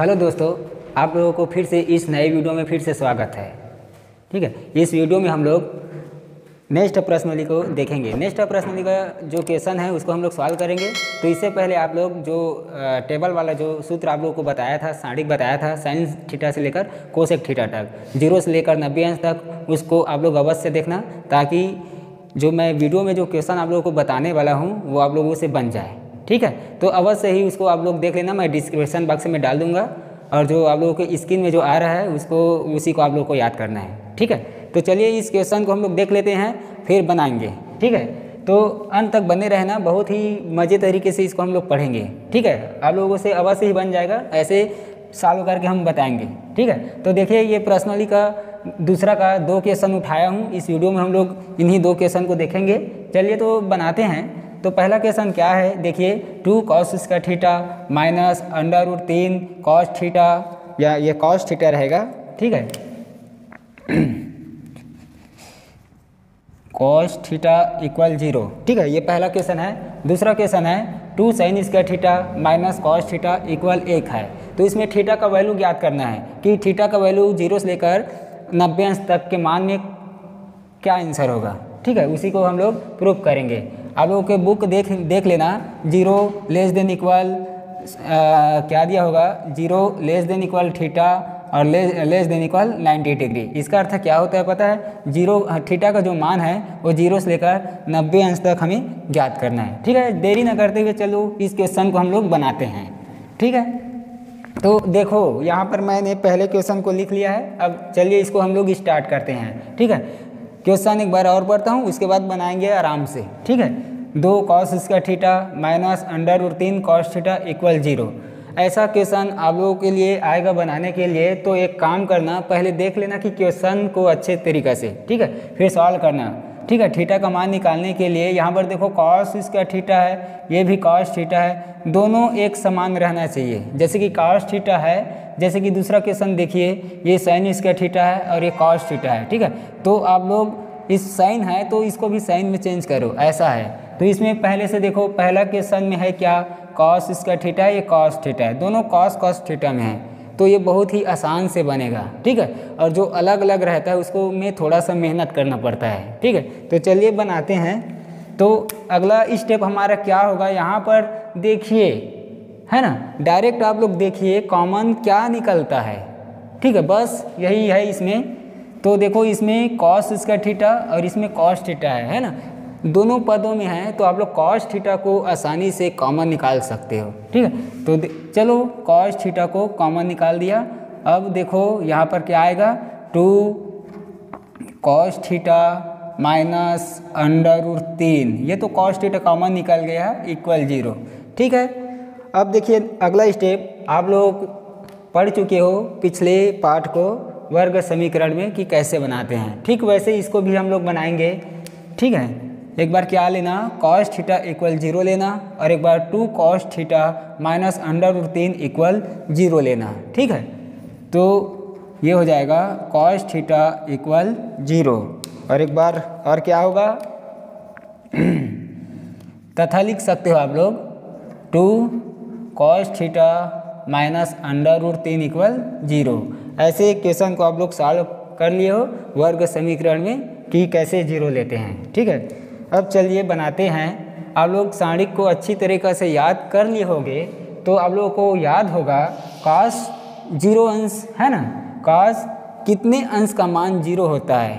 Hello दोस्तों, आप लोगों को फिर से इस नए वीडियो में फिर से स्वागत है। ठीक है, इस वीडियो में हम लोग नेक्स्ट प्रश्नली को देखेंगे। नेक्स्ट प्रश्नली का जो क्वेश्चन है, उसको हम लोग सॉल्व करेंगे। तो इससे पहले आप लोग जो टेबल वाला जो सूत्र आप लोगों को बताया था साढ़िक बताया था साइंस थीटा से लेकर कोसेक थीटा तक ज़ीरो से लेकर नब्बे अंश तक, उसको आप लोग अवश्य देखना, ताकि जो मैं वीडियो में जो क्वेश्चन आप लोगों को बताने वाला हूँ, वो आप लोगों से बन जाए। ठीक है? तो अवश्य ही उसको आप लोग देख लेना, मैं डिस्क्रिप्शन बॉक्स में डाल दूँगा। और जो आप लोगों के स्क्रीन में जो आ रहा है, उसको, उसी को आप लोगों को याद करना है। ठीक है? तो चलिए इस क्वेश्चन को हम लोग देख लेते हैं, फिर बनाएँगे। ठीक है? तो अंत तक बने रहना, बहुत ही मज़े तरीके से इसको हम लोग पढ़ेंगे। ठीक है? आप लोगों से अवश्य ही बन जाएगा, ऐसे सॉल्व करके हम बताएँगे। ठीक है? तो देखिए, ये पर्सनली का दूसरा का दो क्वेश्चन उठाया हूँ। इस वीडियो में हम लोग इन्हीं दो क्वेश्चन को देखेंगे। चलिए तो बनाते हैं। तो पहला क्वेश्चन क्या है? देखिए टू कॉस इसका थीटा माइनस अंडर रूट तीन कॉस थीटा या ये कॉस थीटा रहेगा? ठीक है? कॉस थीटा इक्वल ज़ीरो ठीक है, ये पहला क्वेश्चन है। दूसरा क्वेश्चन है टू साइन इसका theta minus cos theta equal एक है। तो इसमें थीटा का वैल्यू ज्ञात करना है कि थीटा का वैल्यू ज़ीरो से लेकर नब्बे अंश तक के मान में क्या आंसर होगा? ठीक है, उसी को हम लोग प्रूफ करेंगे। आप लोगों के बुक देख देख लेना। ज़ीरो लेस देन इक्वल क्या दिया होगा? Zero less than equal theta और less less than equal 90 degree इसका अर्थ क्या होता है पता है? ज़ीरो थीटा का जो मान है, वो ज़ीरो से लेकर 90 अंश तक हमें ज्ञात करना है। ठीक है? देरी ना करते हुए चलो, इस क्वेश्चन को हम लोग बनाते हैं। ठीक है? तो देखो, यहाँ पर मैंने पहले क्वेश्चन को लिख लिया है। अब चलिए इसको हम लोग स्टार्ट करते हैं। ठीक है? क्वेश्चन एक बार और पढ़ता हूँ, उसके बाद बनाएँगे आराम से। ठीक है? दो कॉस इसका ठीठा माइनस अंडर और तीन कॉस ठीठा इक्वल ज़ीरो ऐसा क्वेश्चन आप लोगों के लिए आएगा बनाने के लिए तो एक काम करना, पहले देख लेना कि क्वेश्चन को अच्छे तरीके से। ठीक है? फिर सॉल्व करना। ठीक है, थीटा का मान निकालने के लिए यहाँ पर देखो कॉस इसका थीटा है, ये भी कॉस थीटा है, दोनों एक समान रहना चाहिए। जैसे कि कॉस थीटा है, जैसे कि दूसरा क्वेश्चन देखिए, ये साइन इसका थीटा है और ये कॉस थीटा है, ठीक है? तो आप लोग इस साइन है तो इसको भी साइन में चेंज करो, ऐसा है। तो इसमें पहले से देखो, पहला क्वेश्चन में है क्या? कॉस इसका थीटा है ये कॉस थीटा है? दोनों कॉस कॉस थीटा में है। तो ये बहुत ही आसान से बनेगा, ठीक है? और जो अलग अलग रहता है, उसको में थोड़ा सा मेहनत करना पड़ता है, ठीक है? तो चलिए बनाते हैं। तो अगला स्टेप हमारा क्या होगा? यहाँ पर देखिए, है ना? डायरेक्ट आप लोग देखिए कॉमन क्या निकलता है, ठीक है? बस यही है इसमें। तो देखो, इसमें कॉस इसका थीटा और इसमें कॉस थीटा है है ना? दोनों पदों में है तो आप लोग कॉस थीटा को आसानी से कॉमन निकाल सकते हो, ठीक है? तो चलो कॉस थीटा को कॉमन निकाल दिया। अब देखो यहाँ पर क्या आएगा? Two cos theta minus under root तीन। ये तो कॉस थीटा कॉमन निकल गया है इक्वल ज़ीरो ठीक है? अब देखिए अगला स्टेप आप लोग पढ़ चुके हो पिछले पार्ट को वर्ग समीकरण में कि कैसे बनाते हैं। ठीक वैसे इसको भी हम लोग बनाएँगे, ठीक है? एक बार क्या लेना? कॉस थीटा इक्वल ज़ीरो लेना और एक बार two cos theta minus under root तीन इक्वल ज़ीरो लेना। ठीक है? तो ये हो जाएगा कॉस थीटा इक्वल ज़ीरो और एक बार और क्या होगा? तथा लिख सकते हो आप लोग। Two cos theta minus under root तीन इक्वल ज़ीरो ऐसे क्वेश्चन को आप लोग सॉल्व कर लिए हो। वर्ग समीकरण में कि कैसे ज़ीरो लेते हैं। ठीक है? अब चलिए बनाते हैं। आप लोग सारणिक को अच्छी तरीक़े से याद कर लिए होंगे तो आप लोगों को याद होगा काश ज़ीरो अंश, है ना? काश कितने अंश का मान ज़ीरो होता है?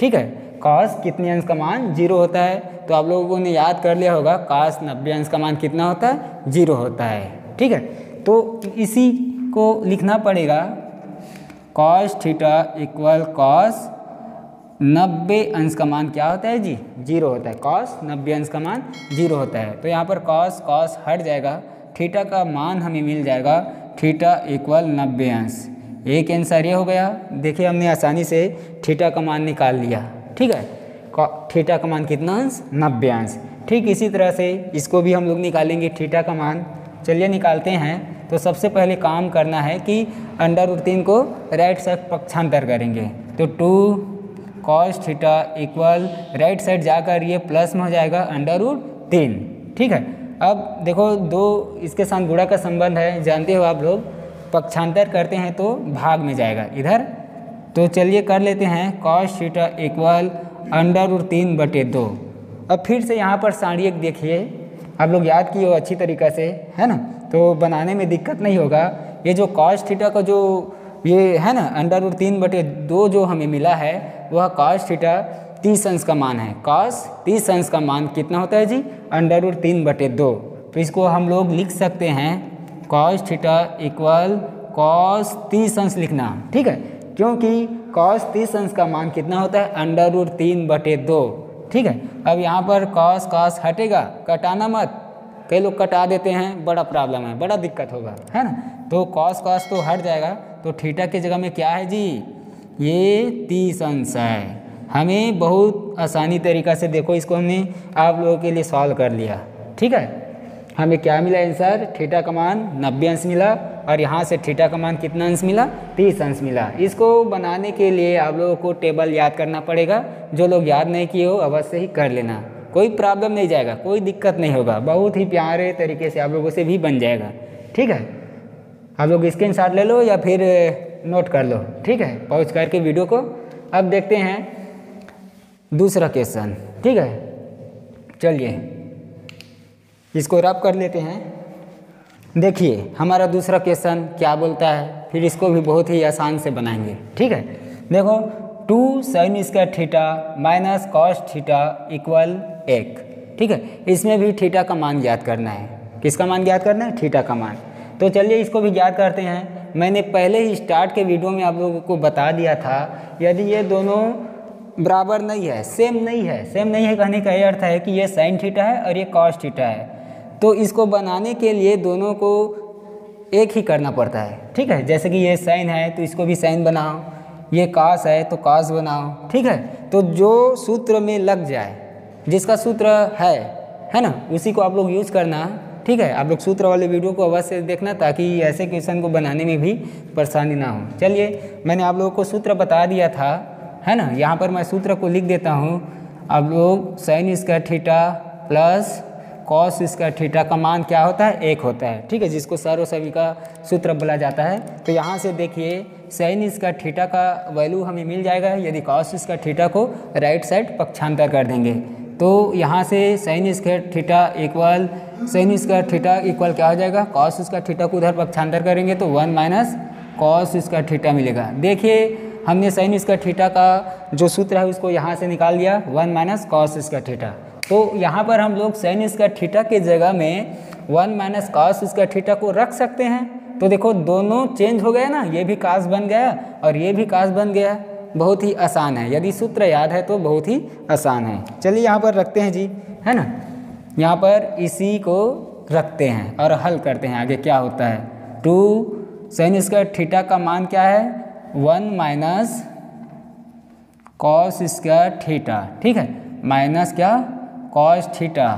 ठीक है? काश कितने अंश का मान ज़ीरो होता है? तो आप लोगों ने याद कर लिया होगा काश नब्बे अंश का मान कितना होता है? ज़ीरो होता है। ठीक है? तो इसी को लिखना पड़ेगा कॉस थीटा इक्वल कॉस नब्बे अंश का मान क्या होता है जी? ज़ीरो होता है। कॉस नब्बे अंश का मान ज़ीरो होता है। तो यहाँ पर कॉस कॉस हट जाएगा। थीटा का मान हमें मिल जाएगा थीटा इक्वल नब्बे अंश। एक आंसर ये हो गया। देखिए, हमने आसानी से थीटा का मान निकाल लिया। ठीक है? थीटा का मान कितना अंश? नब्बे अंश। ठीक इसी तरह से इसको भी हम लोग निकालेंगे थीटा का मान। चलिए, निकालते हैं। तो सबसे पहले काम करना है कि अंडर रूट तीन को राइट साइड पक्षांतर करेंगे। तो two cos theta equal right side जाकर ये प्लस में हो जाएगा अंडर रूट तीन। ठीक है? अब देखो दो इसके साथ गुणा का संबंध है, जानते हो आप लोग? पक्षांतर करते हैं तो भाग में जाएगा। इधर? तो चलिए कर लेते हैं cos theta equal under root तीन बटे दो। अब फिर से यहाँ पर साड़ी एक देखिए। आप लोग याद किए अच्छी तरीक़ा से, है ना? तो बनाने में दिक्कत नहीं होगा। ये जो कॉस थीटा का जो ये है ना, अंडर रूट तीन बटे दो जो हमें मिला है, वह कॉस थीटा तीस अंश का मान है। कॉस तीस अंश का मान कितना होता है जी? अंडर रूट तीन बटे दो। तो इसको हम लोग लिख सकते हैं कॉस थीटा इक्वल कॉस तीस अंश लिखना। ठीक है? क्योंकि कॉस तीस अंश का मान कितना होता है? अंडर रूट तीन बटे दो। ठीक है? अब यहाँ पर कॉस कॉस हटेगा, कटाना मत। कई लोग कटा देते हैं, बड़ा प्रॉब्लम है, बड़ा दिक्कत होगा। है ना? तो कॉस कॉस तो हट जाएगा। तो थीटा की जगह में क्या है जी? ये तीस अंश है। हमें बहुत आसानी तरीका से देखो इसको हमने आप लोगों के लिए सॉल्व कर लिया। ठीक है? हमें क्या मिला आंसर थीटा का मान नब्बे अंश मिला और यहाँ से थीटा का मान कितना अंश मिला? तीस अंश मिला। इसको बनाने के लिए आप लोगों को टेबल याद करना पड़ेगा। जो लोग याद नहीं किए हो, अवश्य ही कर लेना। कोई प्रॉब्लम नहीं जाएगा, कोई दिक्कत नहीं होगा। बहुत ही प्यारे तरीके से आप लोगों से भी बन जाएगा। ठीक है? आप लोग स्क्रीन शॉट ले लो या फिर नोट कर लो। ठीक है? पॉज करके वीडियो को अब देखते हैं दूसरा क्वेश्चन ठीक है? चलिए, इसको रब कर लेते हैं। देखिए, हमारा दूसरा क्वेश्चन क्या बोलता है? फिर इसको भी बहुत ही आसान से बनाएँगे। ठीक है? देखो two sine square theta minus cos theta equal एक। ठीक है? इसमें भी थीटा का मान ज्ञात करना है। किसका मान ज्ञात करना है? थीटा का मान। तो चलिए इसको भी ज्ञात करते हैं। मैंने पहले ही स्टार्ट के वीडियो में आप लोगों को बता दिया था, यदि ये दोनों बराबर नहीं है सेम नहीं है सेम नहीं है कहने का ये अर्थ है कि ये साइन थीटा है और ये कॉस थीटा है। तो इसको बनाने के लिए दोनों को एक ही करना पड़ता है, ठीक है? जैसे कि ये साइन है तो इसको भी साइन बनाओ। ये कास है तो कास बनाओ, ठीक है? तो जो सूत्र में लग जाए, जिसका सूत्र है है ना? उसी को आप लोग यूज़ करना। ठीक है, आप लोग सूत्र वाले वीडियो को अवश्य देखना ताकि ऐसे क्वेश्चन को बनाने में भी परेशानी ना हो। चलिए, मैंने आप लोगों को सूत्र बता दिया था, है ना? यहाँ पर मैं सूत्र को लिख देता हूँ। आप लोग sine square theta plus cos square theta का मान क्या होता है? एक होता है। ठीक है, जिसको सर्व सभी का सूत्र बोला जाता है। तो यहाँ से देखिए साइन स्क्वायर थीटा का वैल्यू हमें मिल जाएगा। यदि कॉस स्क्वायर थीटा को राइट साइड पक्षांतर कर देंगे। तो यहाँ से sine square theta equal sine square theta equal क्या हो जाएगा? कॉस स्क्वायर थीटा को उधर पक्षांतर करेंगे तो one minus cos square theta मिलेगा। देखिए, हमने साइन स्क्वायर थीटा का जो सूत्र है उसको यहाँ से निकाल दिया one minus cos square theta तो यहाँ पर हम लोग साइन स्क्वायर थीटा के जगह में one minus cos square theta को रख सकते हैं। तो देखो, दोनों चेंज हो गया ना, ये भी कास बन गया और ये भी कास बन गया। बहुत ही आसान है। यदि सूत्र याद है तो बहुत ही आसान है। चलिए यहाँ पर रखते हैं जी, है ना? यहाँ पर इसी को रखते हैं और हल करते हैं। आगे क्या होता है? टू साइन स्क्वायर थीटा का मान क्या है? One minus cos square theta. ठीक है? माइनस क्या? कॉस थीटा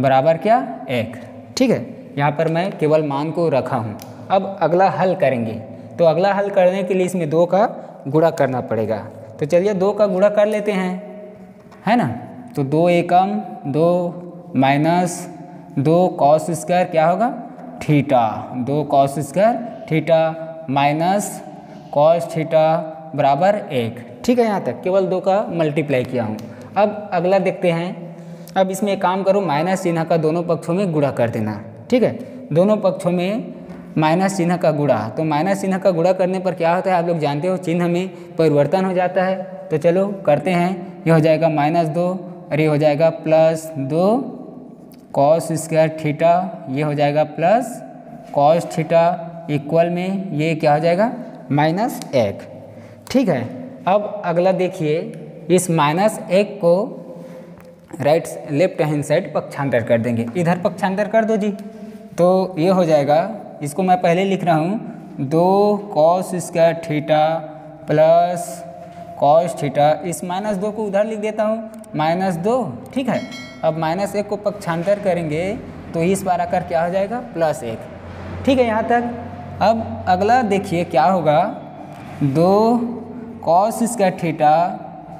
बराबर क्या? एक। ठीक है? यहाँ पर मैं केवल मान को रखा हूँ। अब अगला हल करेंगे। तो अगला हल करने के लिए इसमें दो का गुणा करना पड़ेगा। तो चलिए दो का गुणा कर लेते हैं। है ना? तो दो एकम, दो माइनस दो कॉस स्क्वायर क्या होगा? थीटा। दो cos square theta minus cos theta बराबर एक। ठीक है, यहाँ तक। केवल दो का मल्टीप्लाई किया हूँ। अब अगला देखते हैं। अब इसमें एक काम करो, माइनस चिन्ह का दोनों पक्षों में गुणा कर देना। ठीक है? दोनों पक्षों में माइनस चिन्ह का गुणा। तो माइनस चिन्ह का गुणा करने पर क्या होता है? आप लोग जानते हो, चिन्ह में परिवर्तन हो जाता है। तो चलो, करते हैं। ये हो जाएगा माइनस दो, और ये हो जाएगा प्लस दो कॉस स्क्वायर थीटा ये हो जाएगा प्लस कॉस थीटा इक्वल में ये क्या हो जाएगा? माइनस एक। ठीक है, अब अगला देखिए, इस माइनस एक को राइट लेफ़्ट हैंड साइड पक्षांतर कर देंगे। इधर पक्षांतर कर दो जी। तो ये हो जाएगा इसको मैं पहले लिख रहा हूँ। दो cos square theta plus cos theta इस माइनस दो को उधर लिख देता हूँ। माइनस दो, ठीक है? अब माइनस एक को पक्षांतर करेंगे तो इस बार आकर क्या हो जाएगा? प्लस एक। ठीक है, यहाँ तक। अब अगला देखिए क्या होगा। दो cos square theta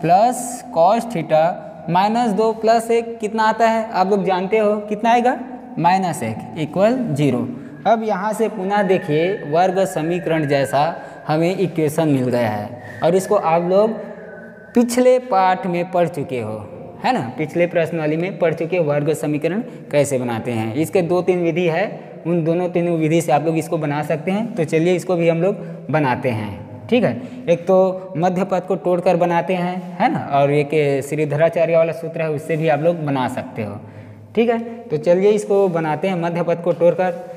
plus cos theta minus दो प्लस एक कितना आता है? आप लोग जानते हो, कितना आएगा? माइनस एक इक्वल ज़ीरो अब यहाँ से पुनः देखिए, वर्ग समीकरण जैसा हमें इक्वेशन मिल गया है। और इसको आप लोग पिछले पाठ में पढ़ चुके हो, है ना? पिछले प्रश्न वाली में पढ़ चुके वर्ग समीकरण कैसे बनाते हैं। इसके दो तीन विधि है, उन दोनों तीनों विधि से आप लोग इसको बना सकते हैं। तो चलिए इसको भी हम लोग बनाते हैं, ठीक है? एक तो मध्य पद को तोड़कर बनाते हैं, है ना? और एक श्रीधराचार्य वाला सूत्र है, उससे भी आप लोग बना सकते हो, ठीक है? तो चलिए इसको बनाते हैं, मध्य पद को तोड़कर।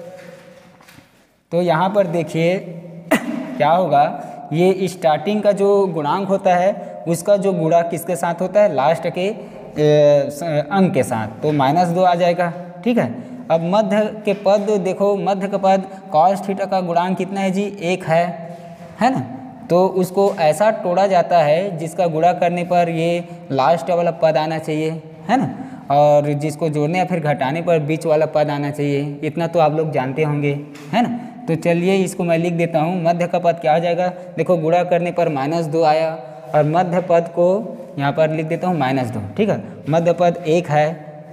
तो यहाँ पर देखिए, क्या होगा? ये स्टार्टिंग का जो गुणांक होता है, उसका जो गुणा किसके साथ होता है? लास्ट के अंक के साथ। तो माइनस दो आ जाएगा, ठीक है? अब मध्य के पद देखो, मध्य का पद कॉस थीटा का गुणांक कितना है जी? एक है है ना? तो उसको ऐसा तोड़ा जाता है, जिसका गुणा करने पर ये लास्ट वाला पद आना चाहिए, है ना? और जिसको जोड़ने या फिर घटाने पर बीच वाला पद आना चाहिए, इतना तो आप लोग जानते होंगे, है ना? तो चलिए इसको मैं लिख देता हूँ। मध्य का पद क्या हो जाएगा? देखो, गुणा करने पर माइनस दो आया और मध्य पद को यहाँ पर लिख देता हूँ माइनस दो। ठीक है? मध्य पद एक है,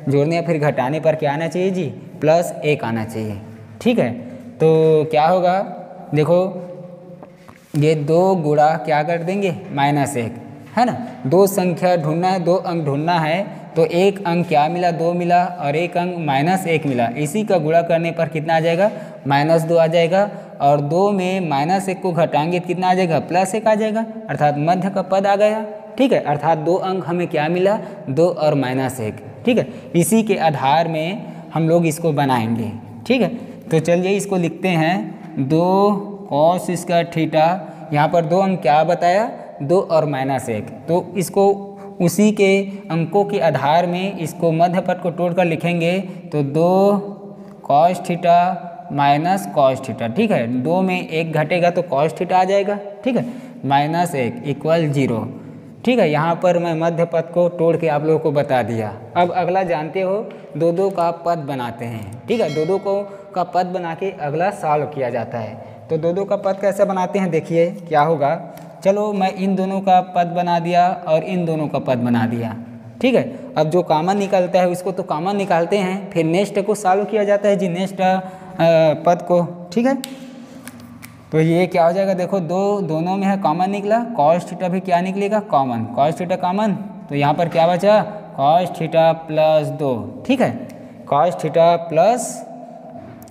जोड़ने या फिर घटाने पर क्या आना चाहिए जी? प्लस एक आना चाहिए। ठीक है? तो क्या होगा? देखो, ये दो गुणा क्या कर देंगे? माइनस एक। है ना? दो संख्या ढूंढना है, दो अंक ढूंढना है तो एक अंक क्या मिला? दो मिला और एक अंक माइनस एक मिला। इसी का गुणा करने पर कितना आ जाएगा? माइनस दो आ जाएगा और दो में माइनस एक को घटाएँगे तो कितना आ जाएगा? प्लस एक आ जाएगा। अर्थात मध्य का पद आ गया। ठीक है? अर्थात दो अंक हमें क्या मिला? दो और माइनस एक। ठीक है? इसी के आधार में हम लोग इसको बनाएँगे। ठीक है? तो चलिए इसको लिखते हैं। दो कॉस इसका थीटा यहाँ पर दो अंक क्या बताया? दो और माइनस एक। तो इसको उसी के अंकों के आधार में इसको मध्य पद को तोड़कर लिखेंगे। तो दो cos theta minus cos theta, ठीक है? दो में एक घटेगा तो कॉस थीटा आ जाएगा, ठीक है? माइनस एक इक्वल ज़ीरो, ठीक है? यहाँ पर मैं मध्य पद को तोड़ के आप लोगों को बता दिया। अब अगला जानते हो दो दो का पद बनाते हैं, ठीक है? दो दो को, का पद बना के अगला सॉल्व किया जाता है। तो दो दो का पद कैसे बनाते हैं, देखिए, क्या होगा? चलो, मैं इन दोनों का पद बना दिया और इन दोनों का पद बना दिया, ठीक है? अब जो कामन निकलता है, उसको तो कामन निकालते हैं, फिर नेक्स्ट को सॉल्व किया जाता है। जी नेक्स्ट पद को, ठीक है? तो ये क्या हो जाएगा? देखो, दो, दोनों में है कॉमन निकला कॉस थीटा भी क्या निकलेगा? कॉमन कॉस थीटा कॉमन तो यहाँ पर क्या बचा? कॉस थीटा प्लस दो, ठीक है? कॉस थीटा प्लस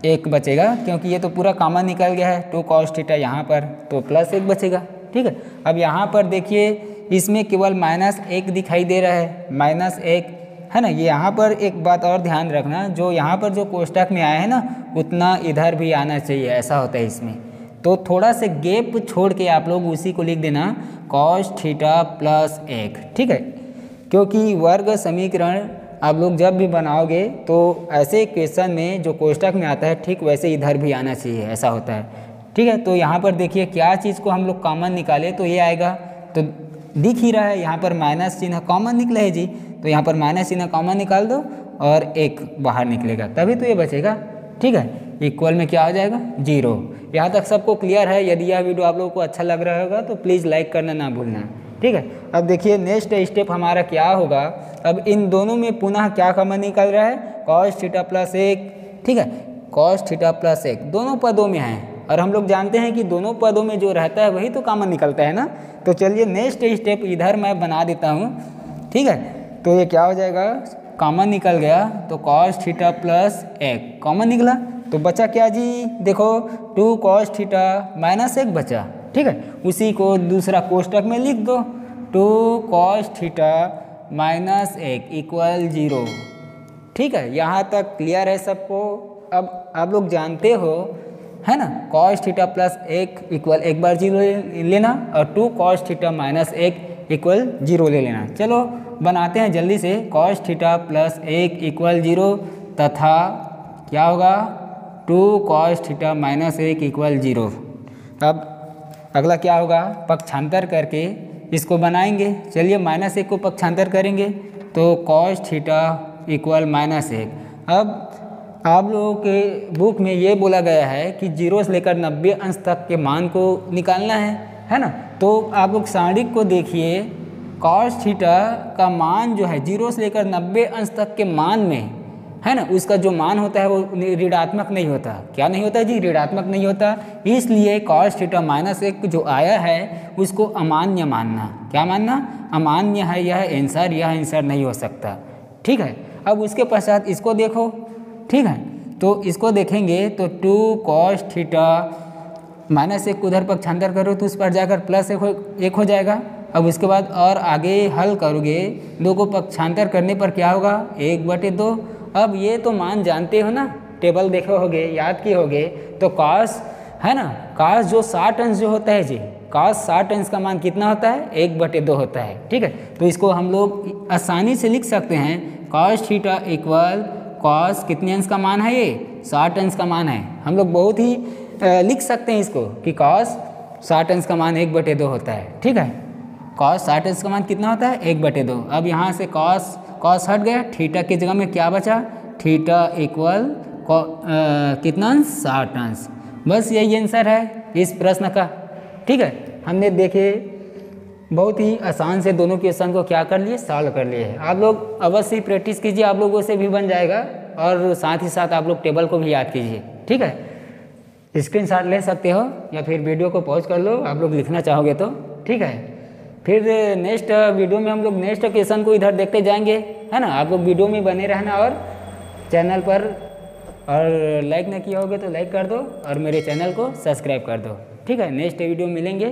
एक बचेगा, क्योंकि ये तो पूरा कॉमन निकल गया है टू कॉस थीटा यहाँ पर तो प्लस एक बचेगा, ठीक है? अब यहाँ पर देखिए, इसमें केवल माइनस एक दिखाई दे रहा है। माइनस एक है ना? यहाँ पर एक बात और ध्यान रखना, जो यहाँ पर जो कोष्टक में आया है ना, उतना इधर भी आना चाहिए, ऐसा होता है इसमें। तो थोड़ा से गेप छोड़ के आप लोग उसी को लिख देना कॉस थीटा प्लस एक, ठीक है? क्योंकि वर्ग समीकरण आप लोग जब भी बनाओगे तो ऐसे क्वेश्चन में जो कोष्टक में आता है, ठीक वैसे इधर भी आना चाहिए, ऐसा होता है। ठीक है? तो यहाँ पर देखिए, क्या चीज़ को हम लोग कॉमन निकाले तो ये आएगा। तो दिख ही रहा है, यहाँ पर माइनस चिन्ह कॉमन निकले है जी। तो यहाँ पर माइनस चिन्ह कॉमन निकाल दो और एक बाहर निकलेगा, तभी तो ये बचेगा। ठीक है इक्वल में क्या हो जाएगा? ज़ीरो यहाँ तक सबको क्लियर है, यदि यह वीडियो आप लोगों को अच्छा लग रहा होगा तो प्लीज़ लाइक करना ना भूलना। ठीक है, अब देखिए नेक्स्ट स्टेप हमारा क्या होगा? अब इन दोनों में पुनः क्या कॉमन निकल रहा है? कॉस थीटा प्लस एक। ठीक है कॉस थीटा प्लस एक। दोनों पदों में हैं। और हम लोग जानते हैं कि दोनों पदों में जो रहता है वही तो कॉमन निकलता है ना? तो चलिए नेक्स्ट स्टेप इधर मैं बना देता हूँ। ठीक है? तो ये क्या हो जाएगा? कॉमन निकल गया तो कॉस थीटा प्लस एक। कॉमन निकला? तो बचा क्या जी? देखो टू कॉस थीटा माइनस एक बचा। ठीक है? उसी को दूसरा कोष्टक में लिख दो। टू कॉस थीटा माइनस एक इक्वल ज़ीरो ठीक है? यहाँ तक क्लियर है सबको? अब आप लोग जानते हो है ना? कॉस थीटा प्लस एक इक्वल एक बार ज़ीरो लेना और टू कॉस थीटा माइनस एक इक्वल ज़ीरो ले लेना। चलो, बनाते हैं जल्दी से। कॉस थीटा प्लस एक इक्वल ज़ीरो तथा क्या होगा? टू कॉस थीटा माइनस एक इक्वल ज़ीरो। अब अगला क्या होगा? पक्षांतर करके इसको बनाएँगे। चलिए माइनस एक को पक्षांतर करेंगे तो कॉस थीटा इक्वल माइनस एक। अब आप लोगों के बुक में ये बोला गया है कि ज़ीरो से लेकर नब्बे अंश तक के मान को निकालना है है ना? तो आप लोग सारणिक को देखिए कॉस थीटा का मान जो है, ज़ीरो से लेकर नब्बे अंश तक के मान में, है ना? उसका जो मान होता है वो ऋणात्मक नहीं होता। क्या नहीं होता जी? ऋणात्मक नहीं होता। इसलिए कॉस थीटा माइनस एक जो आया है, उसको अमान्य मानना। क्या मानना? अमान्य है यह आंसर यह आंसर नहीं हो सकता। ठीक है? अब उसके पश्चात इसको देखो। ठीक है? तो इसको देखेंगे तो टू कॉस थीटा माइनस एक उधर पक्षांतर करो तो उस पर जाकर प्लस एक हो एक हो जाएगा। अब उसके बाद और आगे हल करोगे, दो को पक्षांतर करने पर क्या होगा? एक बटे दो। अब ये तो मान जानते हो ना? टेबल देखे होगे, याद किए होगे तो कॉस है ना? कॉस जो साठ अंश जो होता है जी कॉस साठ अंश का मान कितना होता है? एक बटे दो होता है, ठीक है? तो इसको हम लोग आसानी से लिख सकते हैं कॉस थीटा इक्वल कॉस कितने अंश का मान है ये? साठ अंश का मान है। हम लोग बहुत ही लिख सकते हैं इसको कि कॉस साठ अंश का मान एक बटे दो होता है। ठीक है? कॉस साठ अंश का मान कितना होता है? एक बटे दो। अब यहाँ से कॉस कॉस हट गया। थीटा की जगह में क्या बचा? थीटा इक्वल कितना अंश साठ अंश बस यही आंसर है इस प्रश्न का। ठीक है? हमने देखे बहुत ही आसान से दोनों क्वेश्चन को क्या कर लिए? सॉल्व कर लिए आप लोग अवश्य प्रैक्टिस कीजिए, आप लोगों से भी बन जाएगा और साथ ही साथ आप लोग टेबल को भी याद कीजिए। ठीक है? स्क्रीन शॉट ले सकते हो या फिर वीडियो को पॉज कर लो, आप लोग लिखना चाहोगे तो। ठीक है? फिर नेक्स्ट वीडियो में हम लोग नेक्स्ट क्वेश्चन को इधर देखते जाएँगे, है ना? आप लोग वीडियो में बने रहना और चैनल पर और लाइक नहीं किया होगे तो लाइक कर दो और मेरे चैनल को सब्सक्राइब कर दो। ठीक है? नेक्स्ट वीडियो मिलेंगे।